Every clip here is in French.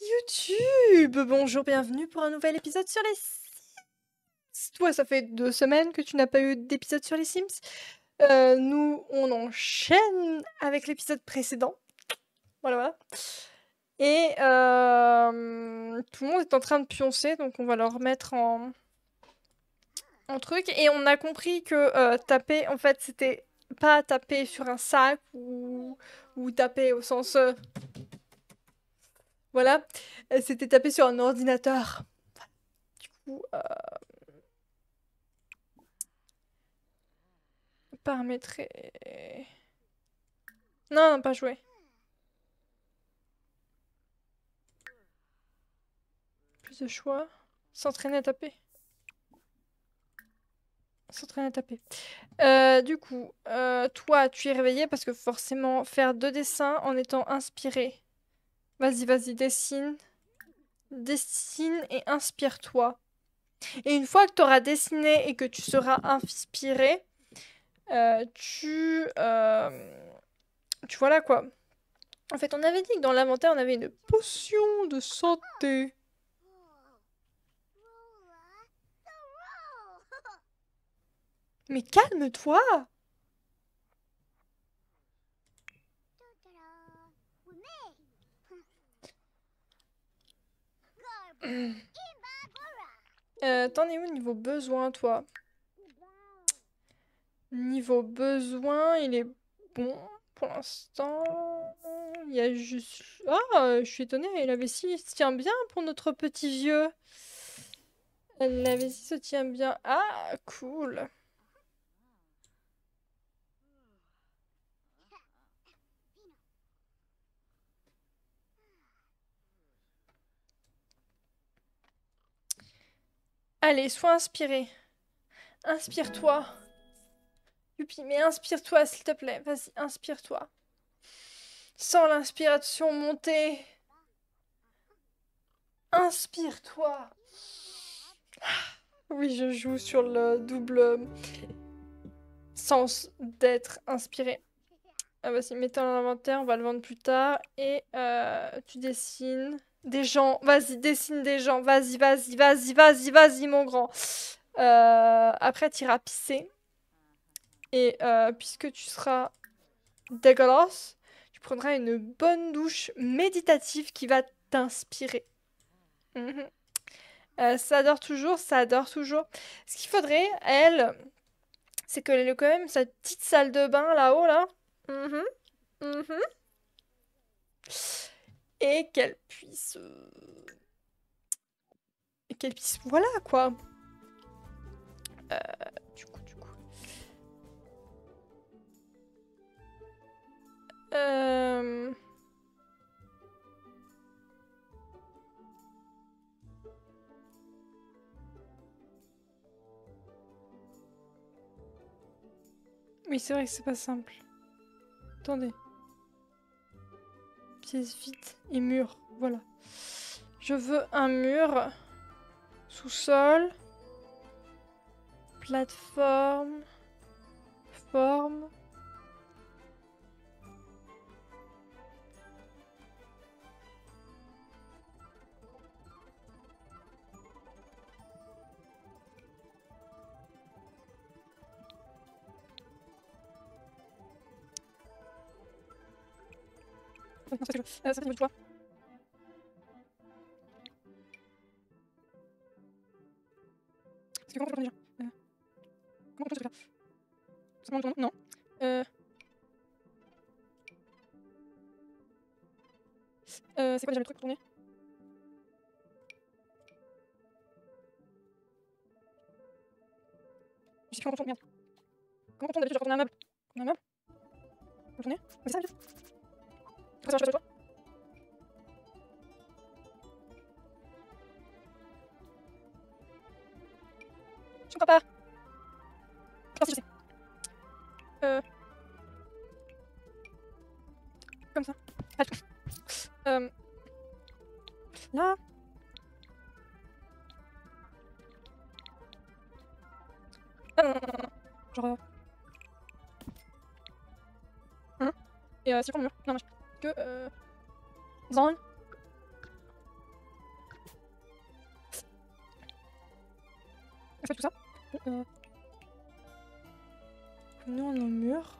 YouTube Bonjour, bienvenue pour un nouvel épisode sur les Sims. Toi, ça fait deux semaines que tu n'as pas eu d'épisode sur les Sims. Euh, nous, on enchaîne avec l'épisode précédent. Voilà. Et euh, tout le monde est en train de pioncer, donc on va le remettre en, en truc. Et on a compris que euh, taper, en fait, c'était pas taper sur un sac ou, ou taper au sens... voilà, Euh, c'était taper sur un ordinateur. Du coup, euh... paramétrer... Non, non, pas jouer. Plus de choix. S'entraîner à taper. S'entraîner à taper. Euh, du coup, euh, toi, tu es réveillé parce que forcément, faire deux dessins en étant inspiré. Vas-y, vas-y, dessine. Dessine et inspire-toi. Et une fois que tu auras dessiné et que tu seras inspiré, euh, tu... euh, tu vois là quoi. En fait, on avait dit que dans l'inventaire, on avait une potion de santé. Mais calme-toi Euh, T'en es où niveau besoin, toi? Niveau besoin, il est bon pour l'instant. Il y a juste... Ah, je suis étonnée, la vessie se tient bien pour notre petit vieux. La vessie se tient bien. Ah, cool. Allez, sois inspiré. Inspire-toi. Youpi, mais inspire-toi, s'il te plaît. Vas-y, inspire-toi. Sens l'inspiration monter. Inspire-toi. Oui, je joue sur le double sens d'être inspiré. Ah, vas-y, mets-le dans l'inventaire, on va le vendre plus tard. Et euh, tu dessines des gens. Vas-y, dessine des gens. Vas-y, vas-y, vas-y, vas-y, vas-y, mon grand. Euh, après, tu iras pisser. Et euh, puisque tu seras dégueulasse, tu prendras une bonne douche méditative qui va t'inspirer. Mhm. Euh, ça adore toujours, ça adore toujours. Ce qu'il faudrait, elle, c'est qu'elle ait quand même sa petite salle de bain là-haut, là. Mhm. Mhm. Et qu'elle puisse... euh, Et qu'elle puisse... Voilà, quoi. Euh, du coup, du coup... Euh... Oui, c'est vrai que c'est pas simple. Attendez. Vide et mur. Voilà. Je veux un mur. Sous-sol. Plateforme. Forme. Non, ça, euh, le toit. Parce que comment on peut déjà euh... Comment on Non. Euh... Euh, c'est quoi déjà le truc pour tourner Je sais plus comment on tourne, merde. Comment on tourne d'habitude Je un meuble. Un meuble On Après ça, je. Je crois pas. Je pense que je sais. Euh... Comme ça. Tout. Euh... Là. Ah non, non, non, non. Genre... Hein? Et euh, quoi le mur Non, mais que... Euh, e, zon. Tout ça. Euh, nous, on est au mur.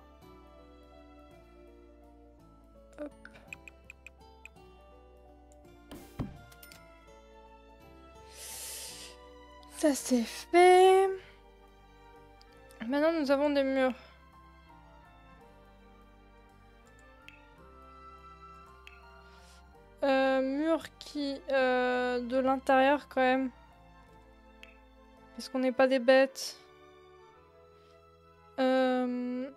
Ça, c'est fait. Maintenant, nous avons des murs. Euh, de l'intérieur quand même. Est-ce qu'on n'est pas des bêtes euh...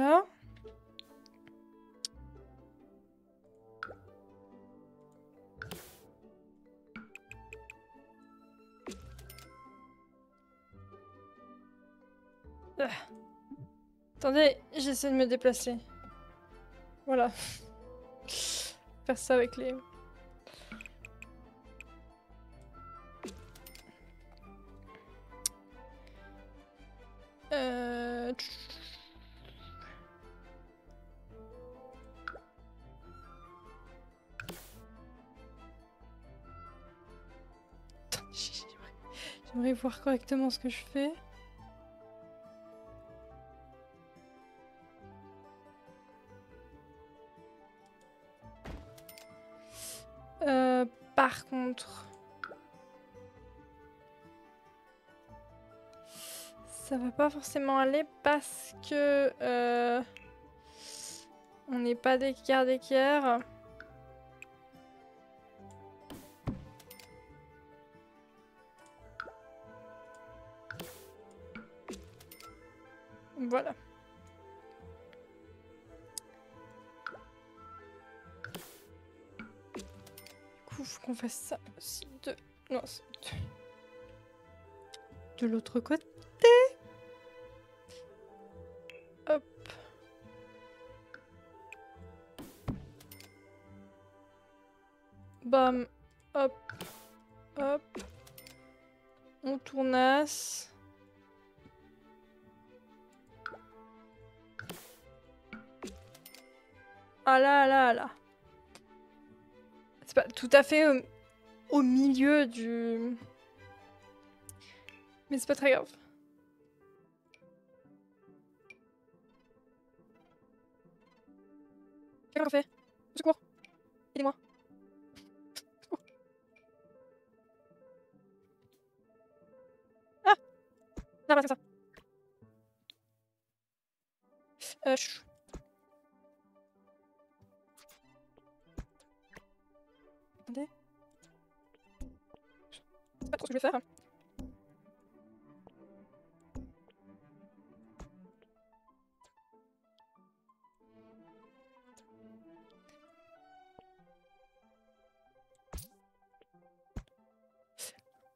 Ah. Attendez, j'essaie de me déplacer. Voilà. Faire ça avec les... Euh... Voir correctement ce que je fais. Euh, par contre... Ça va pas forcément aller parce que... Euh, on n'est pas d'équerre d'équerre. Fasse ça aussi de... Non, de... De l'autre côté. Hop. Bam. Hop. Hop. On tournasse. Ah là là là. C'est pas tout à fait au, au milieu du... Mais c'est pas très grave. Qu'est-ce qu'on fait? Secours Aidez-moi. Ah Non, pas comme ça. Euh, sais pas trop ce que je vais faire.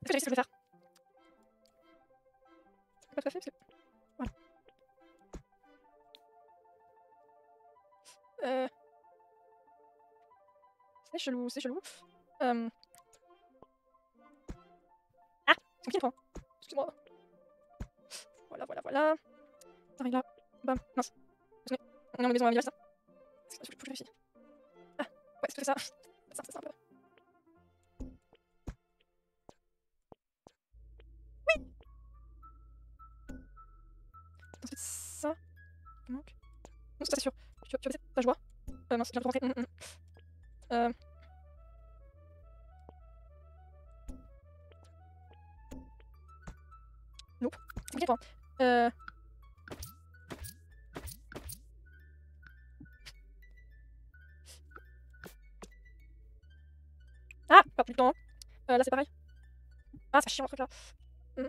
Est-ce que j'ai ce que je vais faire pas tout à fait parce que... Voilà. Euh... C'est chelou, c'est chelou. Euh... C'est qui toi Excuse-moi. Voilà, voilà, voilà. T'arrives là. Bam. Mince. On est on en maison à virer ça. Est-ce que faut que je vérifie Ah, ouais, c'est tout ça. Ça, c'est un peu. Oui Ensuite, ça. Il manque. Non, c'est pas sûr. Tu, tu as baissé ta joie Euh, mince, j'ai. Hum, hum, hum. Euh. Nope. C'est toi. Euh. Ah Pas plus de temps. Euh, là c'est pareil. Ah, ça chie mon truc là. Hum.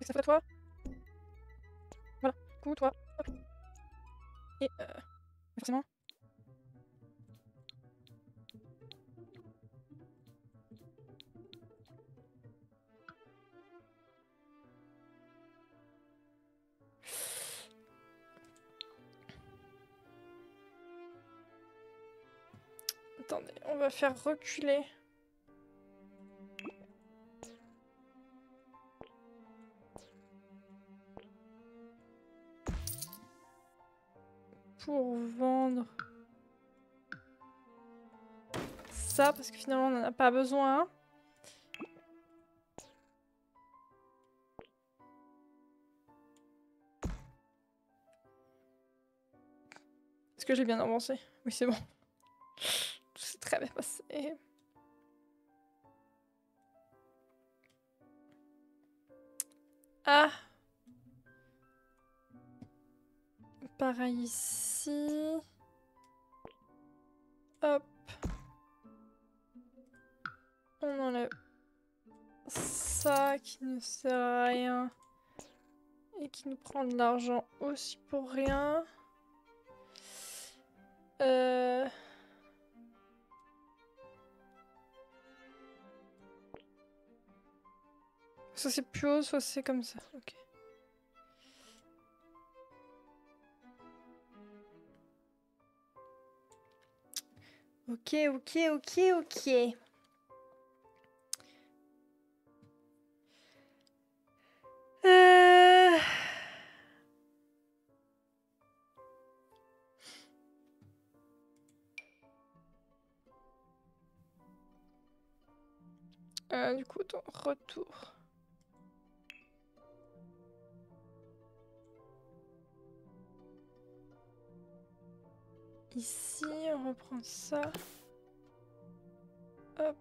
Et ça fait toi. Voilà. Coup, toi. Hop. Et euh. Forcément. Attendez, on va faire reculer. Pour vendre ça, parce que finalement on n'en a pas besoin. Est-ce que j'ai bien avancé? Oui, c'est bon. Très bien passé. Ah Pareil ici. Hop. On enlève ça qui ne sert à rien. Et qui nous prend de l'argent aussi pour rien. Euh... Soit c'est plus haut, soit c'est comme ça. Ok. Ok, ok, ok, ok. Euh... Euh, du coup, ton retour. Ici, on reprend ça. Hop.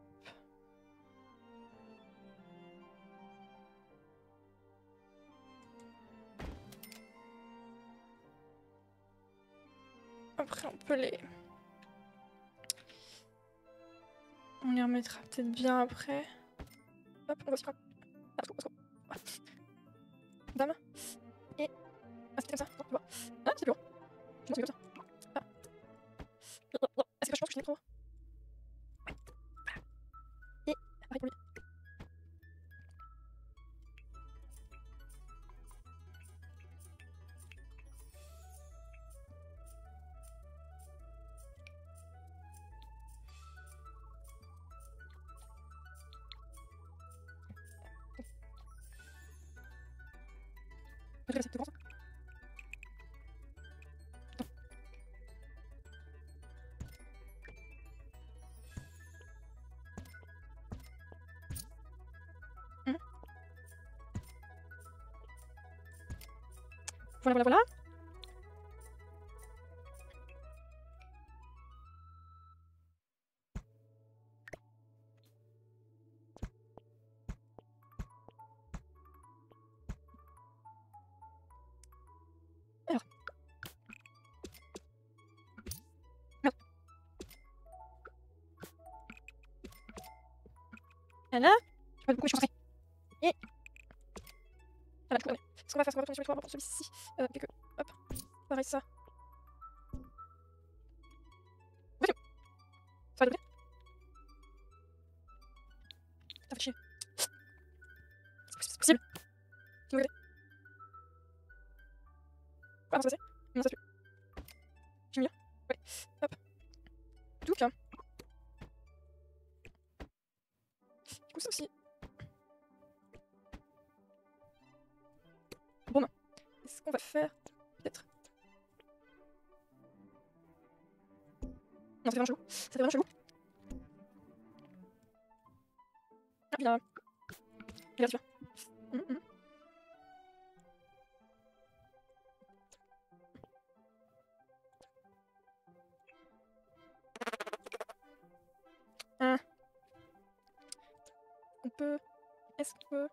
Après, on peut les... On les remettra peut-être bien après. Hop, on va. Ah, go. Dame. Et... Ah, c'était comme ça. Ah, c'est lourd. Je comme ça. Ah. Est-ce que je pense que je lui. Je te voir ça? Voilà, voilà, voilà. Voilà. Je sais pas Ce qu'on va faire, c'est qu'on va retourner sur les toits, on va prendre celui-ci. Euh, que. Hop. Pareil, ça. Non, fait vraiment chelou. Fait vraiment chelou. Ah, il a. Il a tu vois. Hum. Hein. On peut. Est-ce qu'on peut.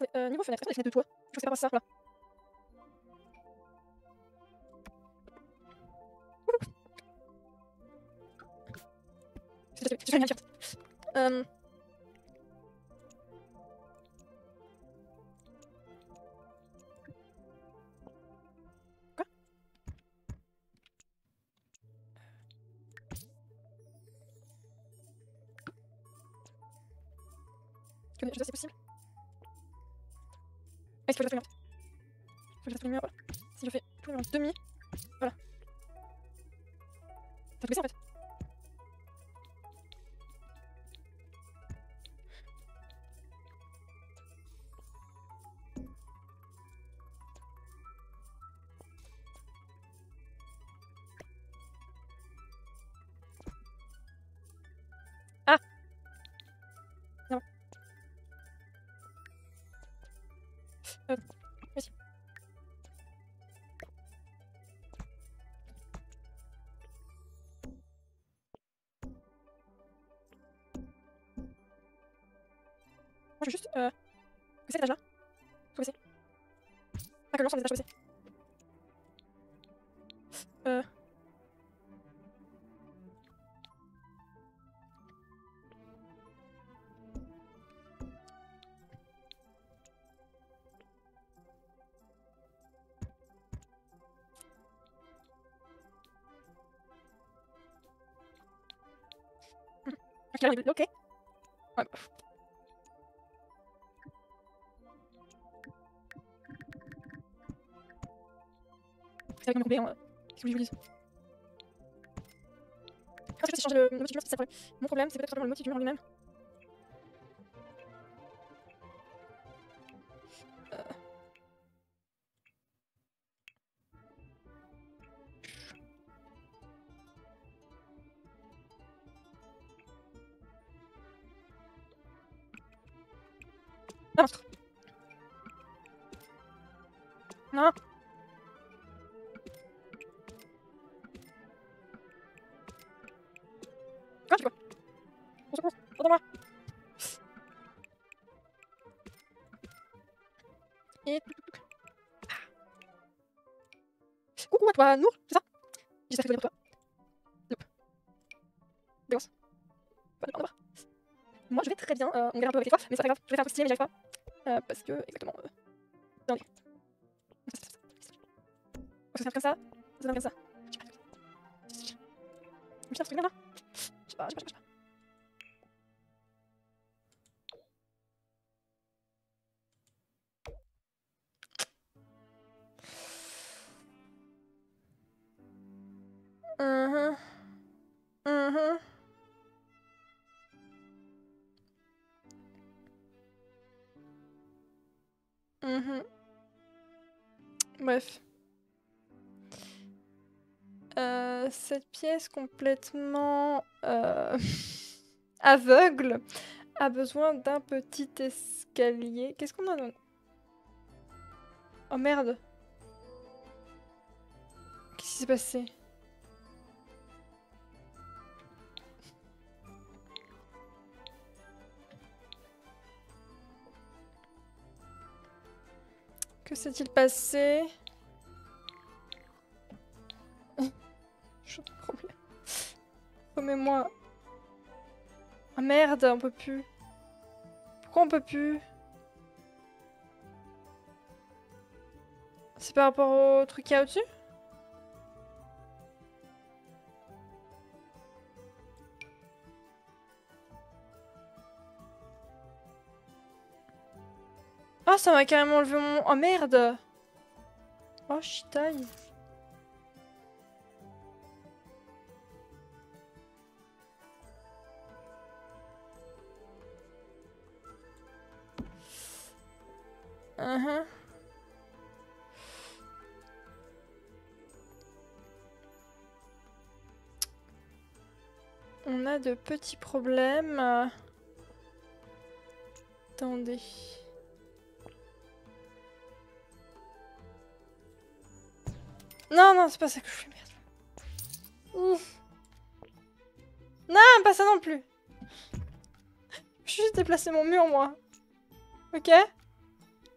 Ouais, euh, niveau fenêtre, est-ce qu'on a de toit Je que c'est pas ça, voilà. Génial, Fiat. Euh... Quoi Je sais c'est possible. Est-ce que je faire une Je lumière, voilà. Si je fais tout le demi, voilà. Ça fait ça en fait. Moi, je veux juste. Euh... C'est l'étage là Faut baisser. Pas que l'on sur les étages, faut. Euh. Ok. Ok. Ouais, bof. C'est avec mon. Qu'est-ce que je vous dise Ah, vais changer le, motif du c'est. Mon problème, c'est peut-être le motif du lui-même. Toi, Nour, c'est ça? J'espère que tout va bien pour toi. Nope. Dégueulasse. Pas de pas. Moi, je vais très bien. Euh, on galère un peu avec les fois, mais c'est pas grave. Je vais faire un peu stylé, mais j'y arrive pas. Euh, parce que, exactement. Euh... Dans les... Ça. Ça vient comme ça? Ça vient comme ça? Je sais pas. Truc. Je sais pas, je sais pas, Mhm. Mhm. Mhm. Bref. Euh, cette pièce complètement euh, aveugle a besoin d'un petit escalier. Qu'est-ce qu'on a. Oh merde. Qu'est-ce qui s'est passé? Que s'est-il passé? Je problème. Remets-moi. Ah merde, on peut plus. Pourquoi on peut plus? C'est par rapport au truc qu'il y a au-dessus? Ah, ça m'a carrément enlevé mon... Oh merde Oh, shitaille. Mhm. On a de petits problèmes. Attendez. Non, non, c'est pas ça que je fais, merde. Ouf. Non, pas ça non plus. Je vais juste déplacer mon mur, moi. Ok?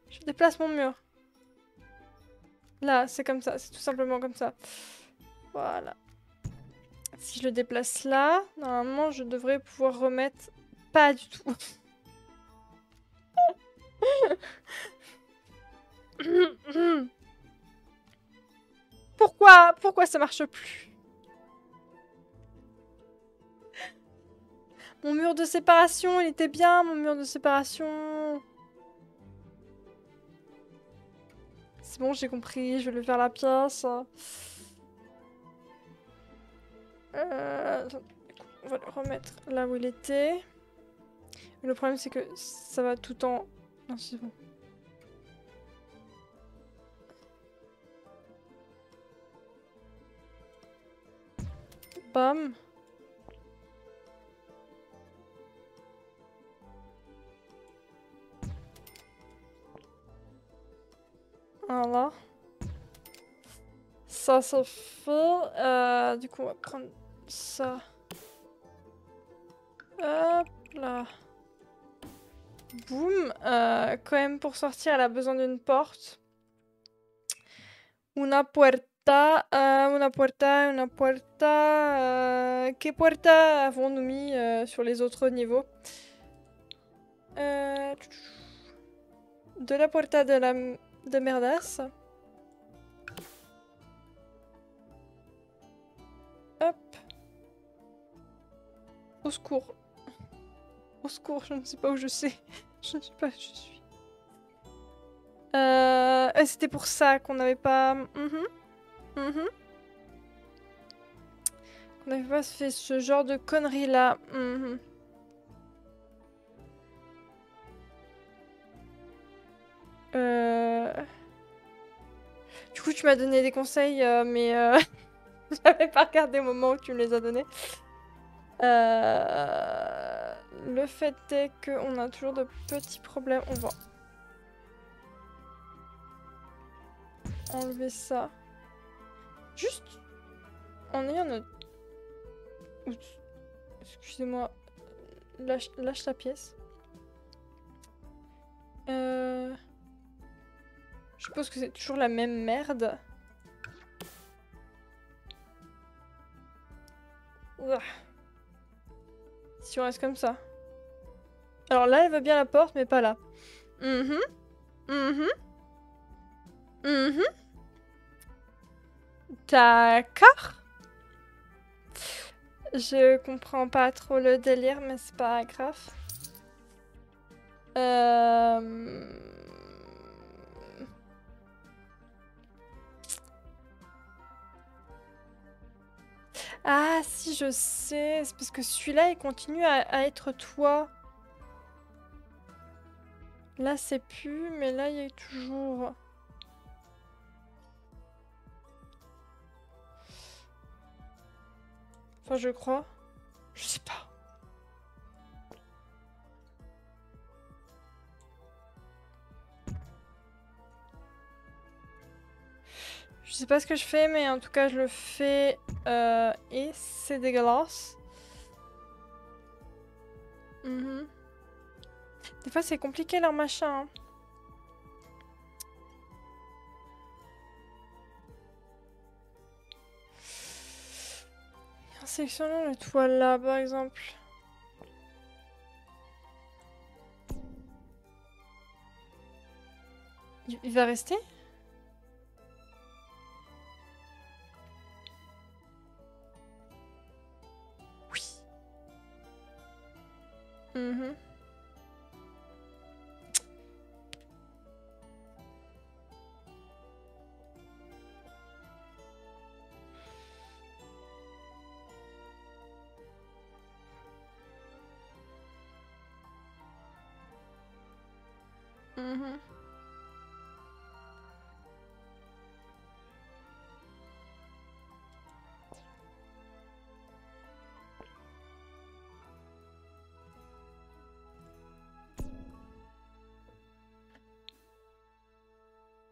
Je déplace mon mur. Là, c'est comme ça, c'est tout simplement comme ça. Voilà. Si je le déplace là, normalement, je devrais pouvoir remettre... Pas du tout. Pourquoi Pourquoi ça marche plus? Mon mur de séparation, il était bien, mon mur de séparation. C'est bon, j'ai compris, je vais le faire la pièce. Euh, on va le remettre là où il était. Le problème, c'est que ça va tout en... Non, c'est bon. Bam. Voilà. Ça, ça fait. Euh, du coup, on va prendre ça. Hop là. Boum. Euh, quand même, pour sortir, elle a besoin d'une porte. Una puerta. Euh, una puerta, una puerta. Euh, que puerta avons-nous mis euh, sur les autres niveaux? Euh, De la puerta de la de merdas. Hop. Au secours. Au secours, je ne sais pas où je sais. Je ne sais pas où je suis. C'était pour ça qu'on n'avait pas... Mhm. Mhm. Qu'on n'avait pas fait ce genre de conneries là. Mhm. Euh... Du coup, tu m'as donné des conseils, euh, mais euh... j'avais pas regardé au moment où tu me les as donnés. Euh, Le fait est qu'on a toujours de petits problèmes. On va enlever ça. Juste en ayant notre... Excusez-moi. Lâche, lâche la pièce. Euh... Je suppose que c'est toujours la même merde. Ouah. Si on reste comme ça. Alors là, elle veut bien la porte, mais pas là. Mhm. Mhm. Mhm. D'accord. Je comprends pas trop le délire, mais c'est pas grave. Euh... Ah, si, je sais. C'est parce que celui-là, il continue à, à être toi. Là, c'est plus, mais là, il a toujours. Je crois. Je sais pas. Je sais pas ce que je fais, mais en tout cas, je le fais. euh, et c'est dégueulasse. Mhm. Des fois, c'est compliqué leur machin. hein. En sélectionnant le toit là, par exemple. Il- va rester? Oui. Mhm.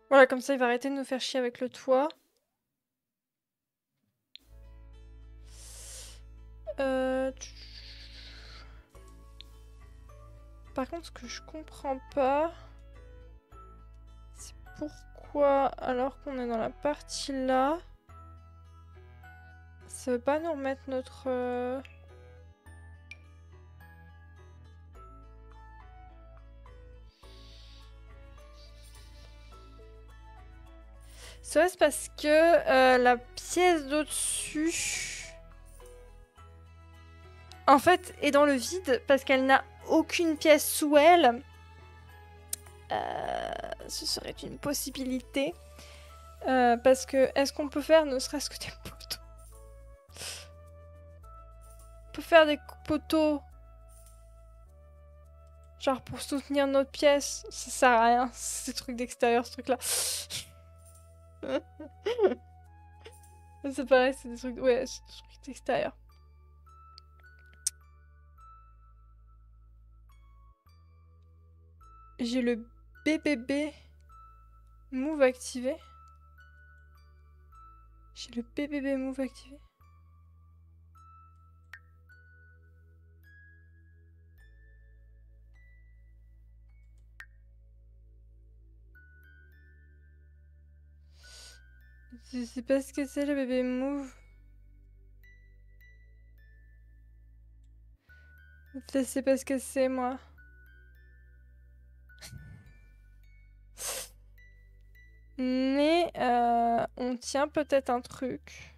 Voilà, comme ça, il va arrêter de nous faire chier avec le toit. Euh, Par contre, ce que je comprends pas, c'est pourquoi, alors qu'on est dans la partie là, ça veut pas nous remettre notre... euh, Serait-ce parce que euh, la pièce d'au-dessus, en fait, est dans le vide parce qu'elle n'a aucune pièce sous elle Euh, Ce serait une possibilité. Euh, parce que, est-ce qu'on peut faire ne serait-ce que des poteaux? On peut faire des poteaux. Genre pour soutenir notre pièce. Ça sert à rien. C'est des trucs d'extérieur, ce truc-là. c'est pareil, c'est des trucs. Trucs d'extérieur. J'ai le BBB Move activé. J'ai le BBB Move activé. Je sais pas ce que c'est le bébé move. Je sais pas ce que c'est moi. Mais euh, on tient peut-être un truc.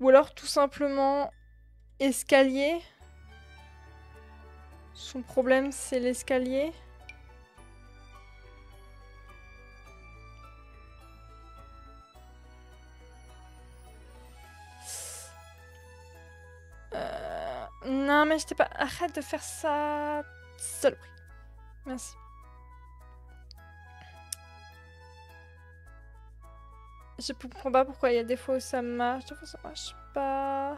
Ou alors tout simplement escalier. Son problème c'est l'escalier. Non mais je t'ai pas... Arrête de faire ça... Saloperie. Merci. Je comprends pas pourquoi il y a des fois où ça marche, des fois ça marche pas.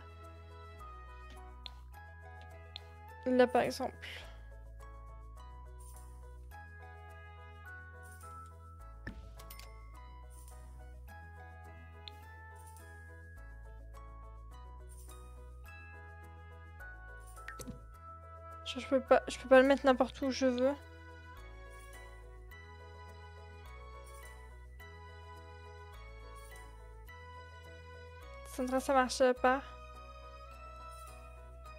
Là par exemple. Je peux pas, peux pas le mettre n'importe où je veux. Sandra, ça marche pas.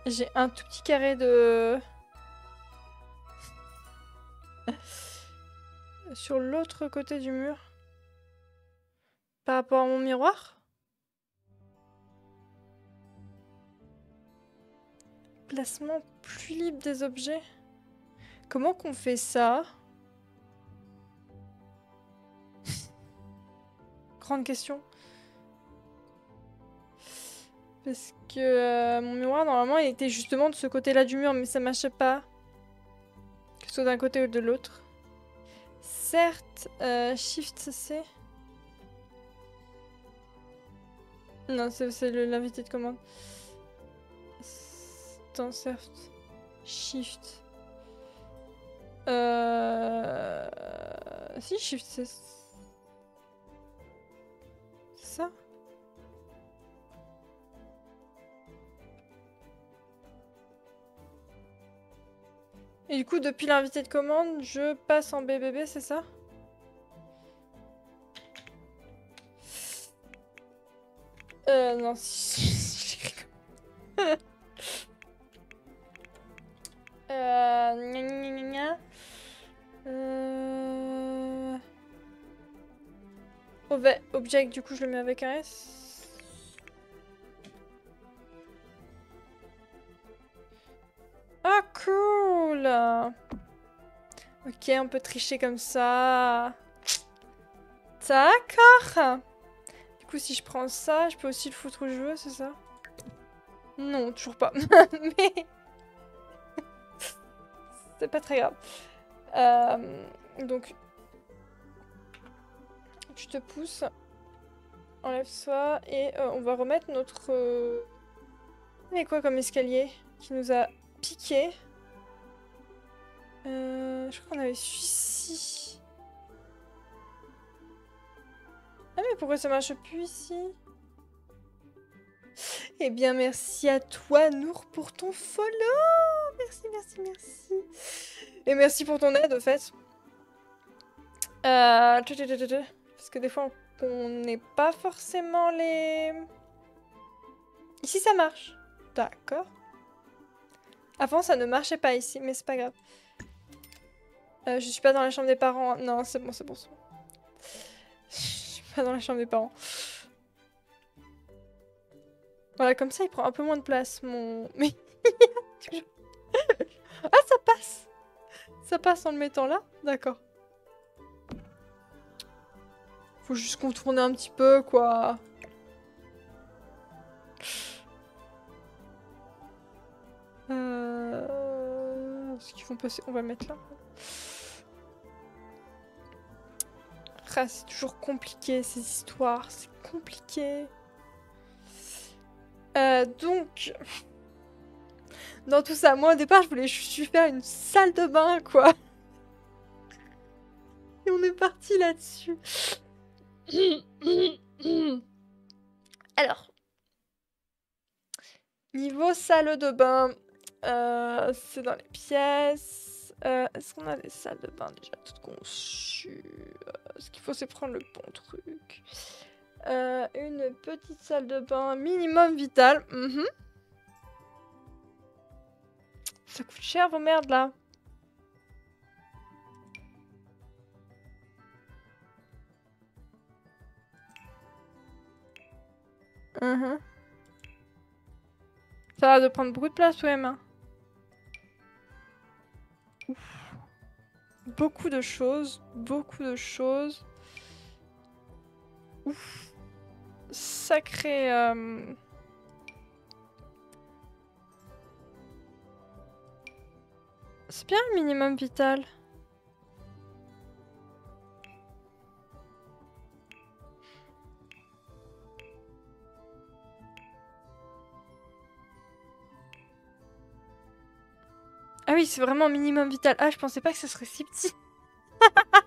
J'ai un tout petit carré de... Sur l'autre côté du mur. Par rapport à mon miroir? Placement plus libre des objets. Comment qu'on fait ça? Grande question. Parce que euh, mon miroir, normalement, il était justement de ce côté-là du mur, mais ça marchait pas. Que ce soit d'un côté ou de l'autre. Certes, euh, Shift C. Non, c'est l'invité de commande. Certes. Shift. Euh... Si, Shift. C'est ça? Et du coup, depuis l'invité de commande, je passe en BBB, c'est ça? Euh, non, si... Object, du coup, je le mets avec un S. Ah, cool Ok, on peut tricher comme ça. D'accord Du coup, si je prends ça, je peux aussi le foutre où je veux, c'est ça? Non, toujours pas. Mais... c'est pas très grave. Euh, donc... Tu te pousses. Enlève ça. Et euh, on va remettre notre... Euh... Mais quoi comme escalier qui nous a piqué? Euh, je crois qu'on avait celui-ci. Ah mais pourquoi ça marche plus ici? Eh bien merci à toi Nour pour ton follow Merci, merci, merci. Et merci pour ton aide au fait. Parce que des fois on n'est pas forcément les... Ici ça marche. D'accord. Avant, ça ne marchait pas ici, mais c'est pas grave. Euh, je suis pas dans la chambre des parents. Non, c'est bon, c'est bon, c'est bon. Je suis pas dans la chambre des parents. Voilà, comme ça, il prend un peu moins de place, mon... Mais... ah, ça passe Ça passe en le mettant là D'accord. Faut juste contourner un petit peu, quoi. Euh... Ce qu'ils vont passer, on va mettre là. Ah, c'est toujours compliqué ces histoires, c'est compliqué. Euh, donc, dans tout ça, moi au départ je voulais juste faire une salle de bain quoi. Et on est parti là-dessus. Alors, niveau salle de bain, euh, c'est dans les pièces. Euh, Est-ce qu'on a des salles de bain déjà toutes conçues? Euh, Ce qu'il faut, c'est prendre le bon truc. Une petite salle de bain minimum vital. Mhm. Ça coûte cher vos merdes là. Mhm. Ça a l'air de prendre beaucoup de place, main. Ouf. Beaucoup de choses, beaucoup de choses. Ouf. Sacré. euh, C'est bien le minimum vital. Ah oui, c'est vraiment minimum vital. Ah, je pensais pas que ce serait si petit.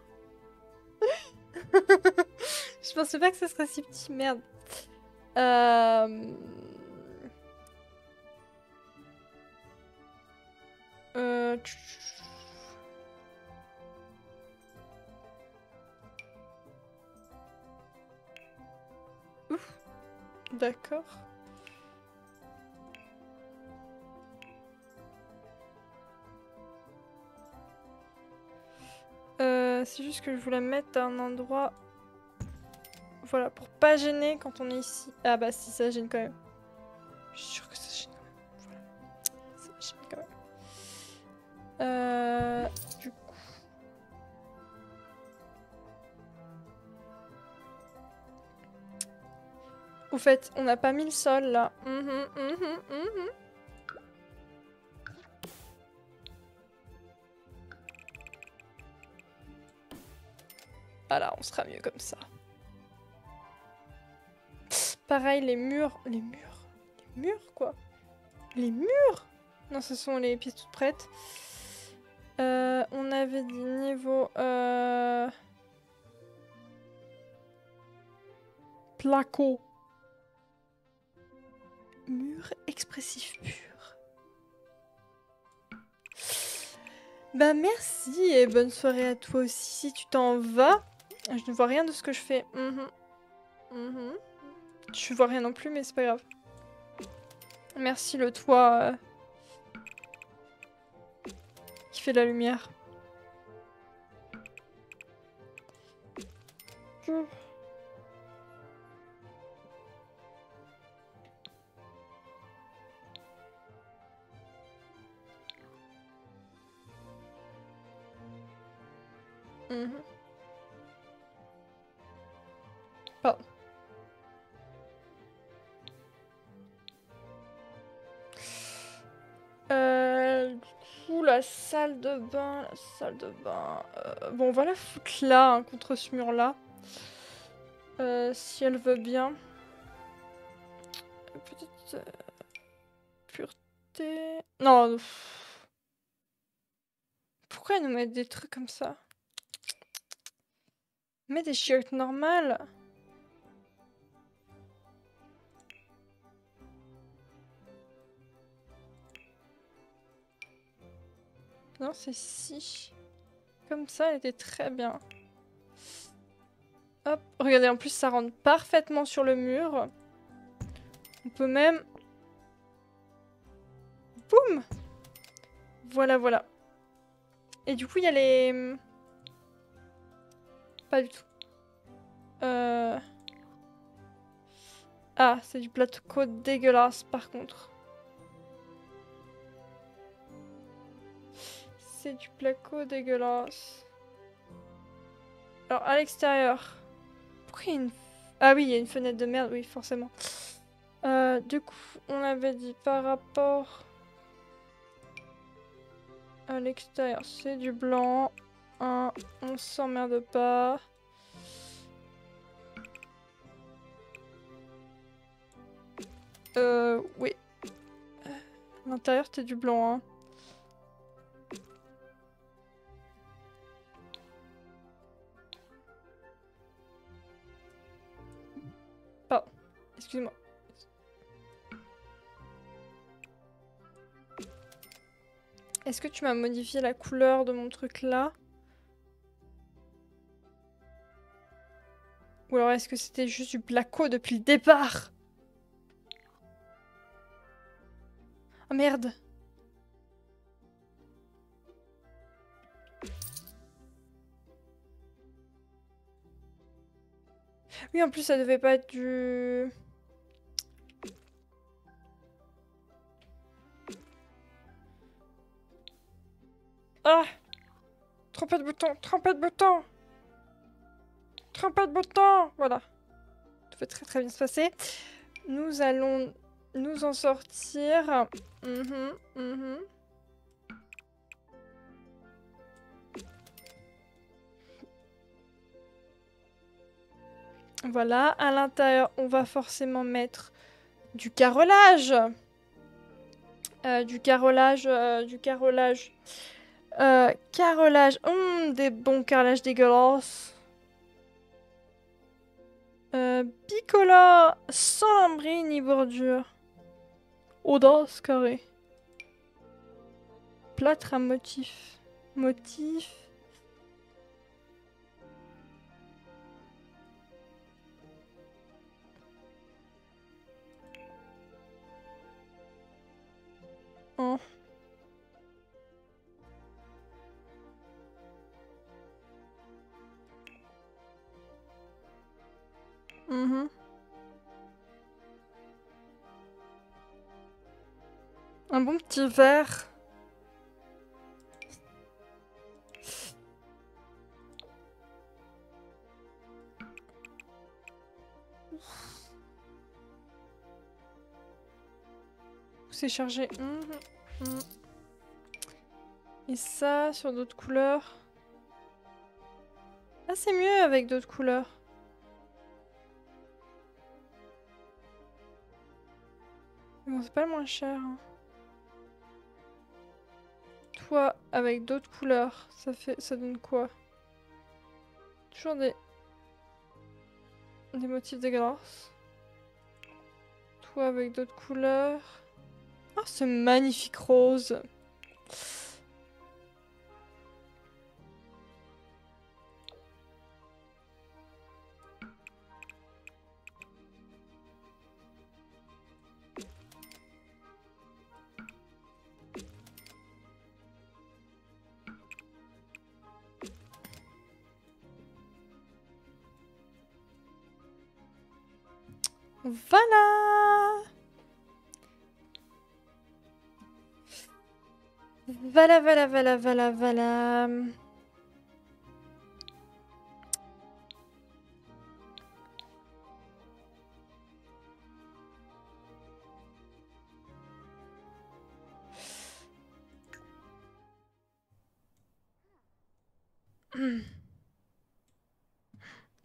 je pensais pas que ce serait si petit, merde. Euh... Euh... D'accord. Euh, c'est juste que je voulais mettre un endroit... Voilà, pour pas gêner quand on est ici. Ah bah si, ça gêne quand même. Je suis sûre que ça gêne quand même. Voilà. Ça gêne quand même. Euh, du coup... Au fait, on n'a pas mis le sol là. Mhm, mhm, mhm. Voilà, on sera mieux comme ça. Pareil, les murs... Les murs Les murs, quoi Les murs? Non, ce sont les pièces toutes prêtes. Euh, on avait dit niveau... Euh... Placo. Mur expressif pur. Bah merci et bonne soirée à toi aussi si tu t'en vas. Je ne vois rien de ce que je fais. Mhm. Mhm. Tu vois rien non plus mais c'est pas grave. Merci le toit euh, qui fait la lumière. Bain, la salle de bain. euh, bon, on va la foutre là, hein, contre ce mur-là. Euh, si elle veut bien. Petite euh, pureté. Non. Pourquoi ils nous mettent des trucs comme ça? Mets des shirts normales. Non, c'est si. Comme ça, elle était très bien. Hop, regardez, en plus, ça rentre parfaitement sur le mur. On peut même... Boum Voilà, voilà. Et du coup, il y a les... Pas du tout. Euh... Ah, c'est du plateau dégueulasse, par contre. C'est du placo dégueulasse. Alors, à l'extérieur. Une... Ah oui, il y a une fenêtre de merde, oui, forcément. Euh, du coup, on avait dit par rapport à l'extérieur, c'est du blanc. Un, on s'emmerde pas. Euh, oui. L'intérieur, c'était du blanc, hein. Est-ce que tu m'as modifié la couleur de mon truc là? Ou alors est-ce que c'était juste du placo depuis le départ? Oh merde. Oui, en plus, ça devait pas être du... Ah de bouton Trompette de bouton Trompette de bouton Voilà. Tout va très très bien se passer. Nous allons nous en sortir. Mhm, mhm. Voilà, à l'intérieur, on va forcément mettre du carrelage. Euh, du carrelage, euh, du carrelage. Euh, carrelage, hum, des bons carrelages dégueulasses. Euh, sans lambris ni bordure. Audace carré. Plâtre à motif. Motif. Oh. Mhm. Un bon petit verre. C'est chargé. Mhm, mhm. Et ça, sur d'autres couleurs. Ah, c'est mieux avec d'autres couleurs. C'est pas le moins cher. hein. Toi, avec d'autres couleurs, ça fait, ça donne quoi? Toujours des... Des motifs dégueulasses. Toi, avec d'autres couleurs. Oh, ce magnifique rose Voilà, voilà, voilà, voilà, voilà.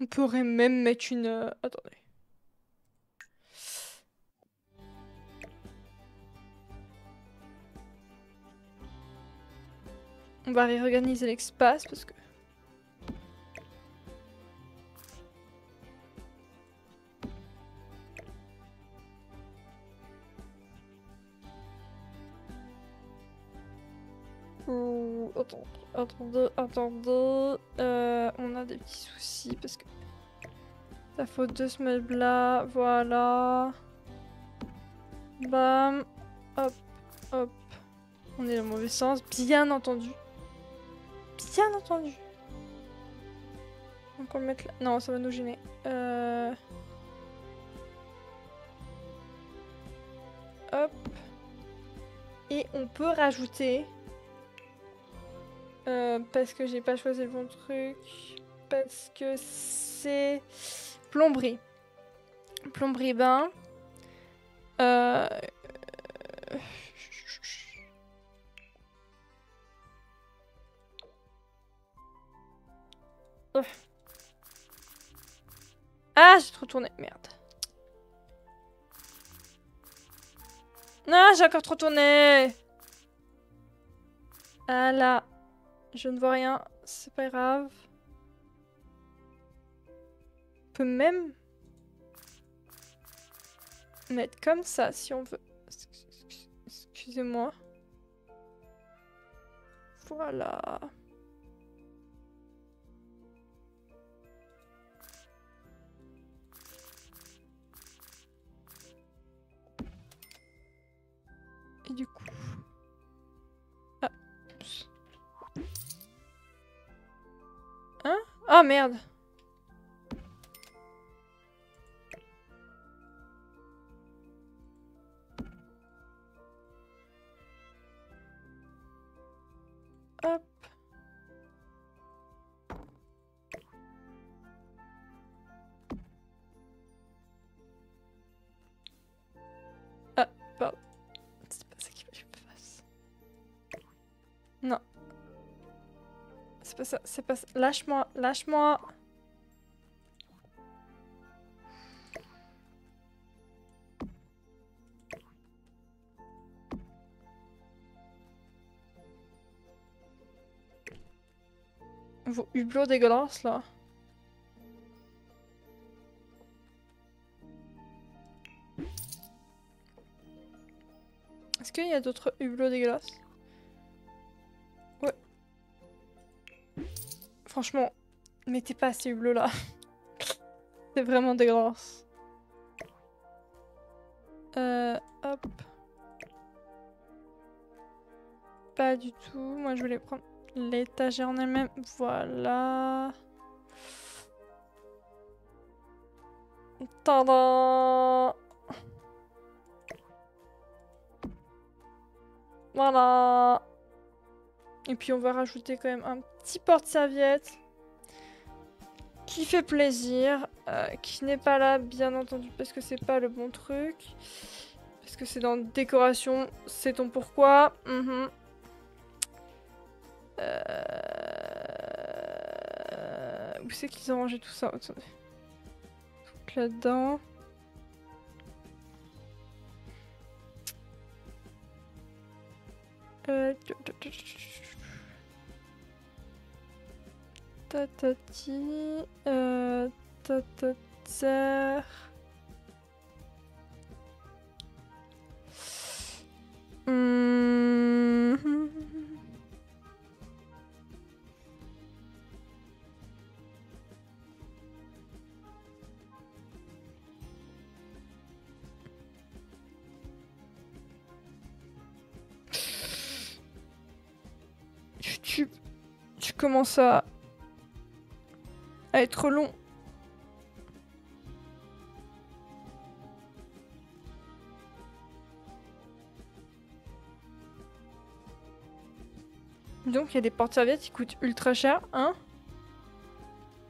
On pourrait même mettre une... euh, Attendez. On va réorganiser l'espace parce que... Ouh, attendez, attendez, attendez. Euh, on a des petits soucis parce que... La faute de ce meuble-là, voilà. Bam. Hop, hop. On est dans le mauvais sens, bien entendu. Bien entendu. Donc on le met là. Non, ça va nous gêner. Euh... Hop. Et on peut rajouter... euh, parce que j'ai pas choisi le bon truc. Parce que c'est... Plomberie. Plomberie bain. Euh... Ah, j'ai trop tourné. Merde. Non, j'ai encore trop tourné. Ah là. Je ne vois rien. C'est pas grave. On peut même mettre comme ça si on veut. Excusez-moi. Voilà. Du coup... Ah. Hein? Ah merde c'est pas. Lâche-moi, lâche-moi. Vos hublots dégueulasses là. Est-ce qu'il y a d'autres hublots dégueulasses? Franchement, mettez pas ces hublots là. C'est vraiment dégueulasse. Euh, hop. Pas du tout. Moi je voulais prendre l'étagère en elle-même. Voilà. Tada Voilà. Et puis on va rajouter quand même un petit porte-serviette qui fait plaisir, euh, qui n'est pas là bien entendu parce que c'est pas le bon truc. Parce que c'est dans décoration, c'est ton pourquoi? Mhm. Euh, Où c'est qu'ils ont rangé tout ça? Attendez. Tout là-dedans. Tatati. Euh, tu, tu commences à, long. Donc il y a des porte-serviettes qui coûtent ultra cher, hein?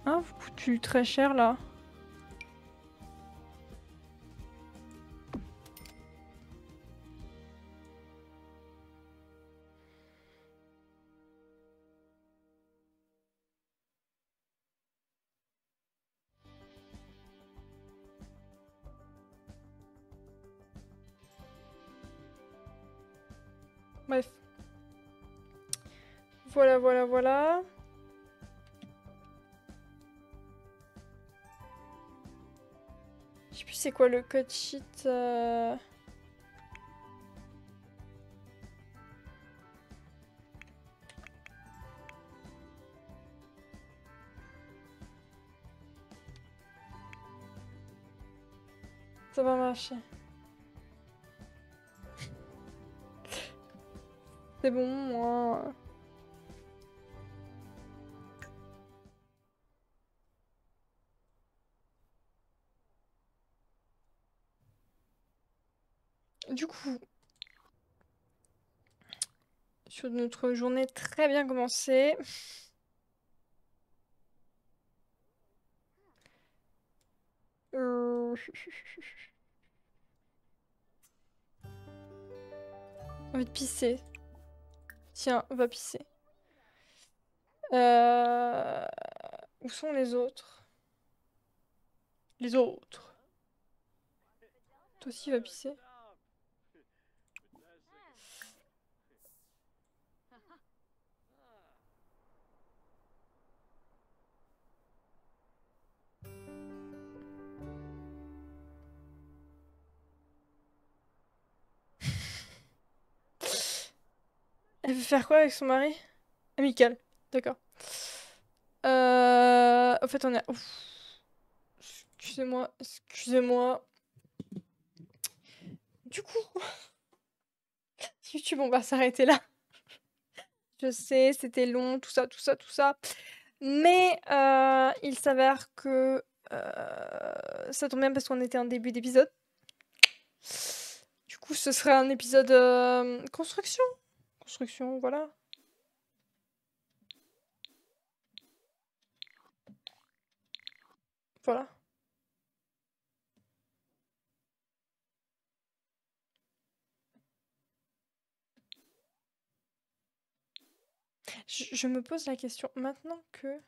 Hein, vous coûtent ultra cher là? Bref. Voilà, voilà, voilà. Je sais plus c'est quoi le code sheet. euh. Ça va marcher. C'est bon, moi. Du coup, sur notre journée très bien commencée, euh, envie de pisser. Tiens, va pisser. Euh, Où sont les autres? Les autres. Toi aussi, va pisser. Elle veut faire quoi avec son mari? Amical, d'accord. Euh... En fait, on est... Excusez-moi, excusez-moi. Du coup, YouTube, on va s'arrêter là. Je sais, c'était long, tout ça, tout ça, tout ça. Mais euh, il s'avère que euh, ça tombe bien parce qu'on était en début d'épisode. Du coup, ce serait un épisode euh, construction. Voilà. Voilà. Je, me pose la question maintenant que...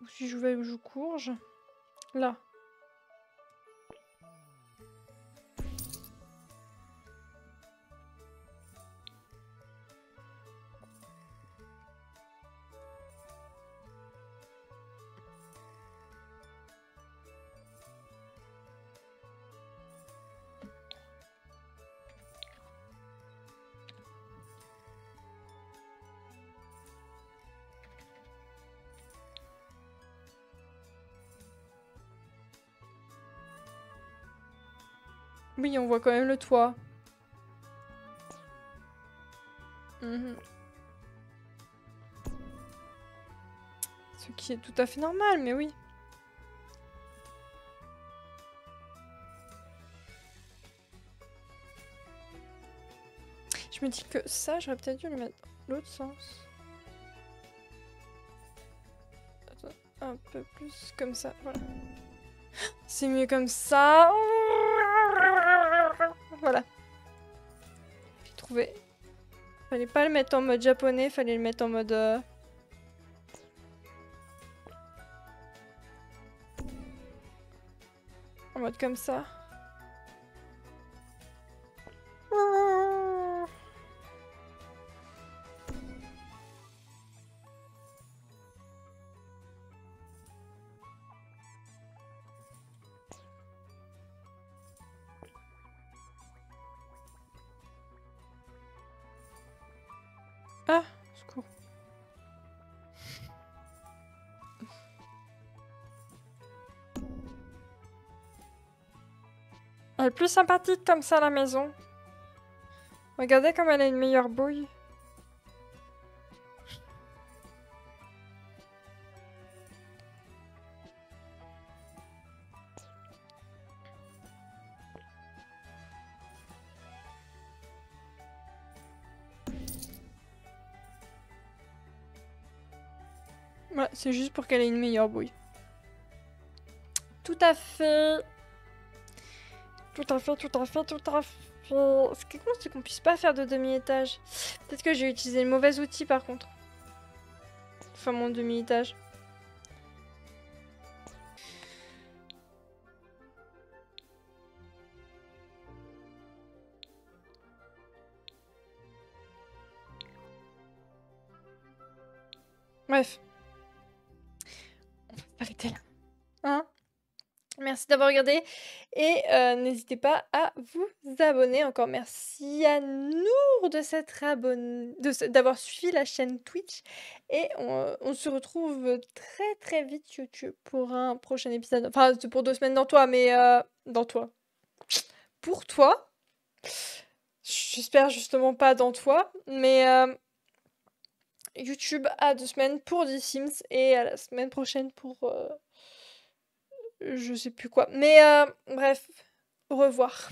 Ou si je vais où je courge Là. Oui, on voit quand même le toit. Mhm. Ce qui est tout à fait normal, mais oui. Je me dis que ça, j'aurais peut-être dû le mettre l'autre sens. un peu plus comme ça, voilà. C'est mieux comme ça. Voilà. J'ai trouvé. Fallait pas le mettre en mode japonais, fallait le mettre en mode... Euh, en mode comme ça. Plus sympathique comme ça la maison. Regardez comme elle a une meilleure bouille. Ouais, c'est juste pour qu'elle ait une meilleure bouille. Tout à fait. Tout à fait, tout à fait, tout à fait. Ce qui est con, c'est qu'on puisse pas faire de demi-étage? Peut-être que j'ai utilisé le mauvais outil par contre. Enfin, mon demi-étage. Bref. On va s'arrêter là. Merci d'avoir regardé et euh, n'hésitez pas à vous abonner. Encore merci à Nour de s'être abonné, d'avoir suivi la chaîne Twitch et on, se retrouve très très vite YouTube pour un prochain épisode. Enfin, c'est pour deux semaines dans toi, mais euh, dans toi. Pour toi. J'espère justement pas dans toi, mais euh, YouTube à deux semaines pour The Sims et à la semaine prochaine pour je sais plus quoi. Mais euh, bref, au revoir.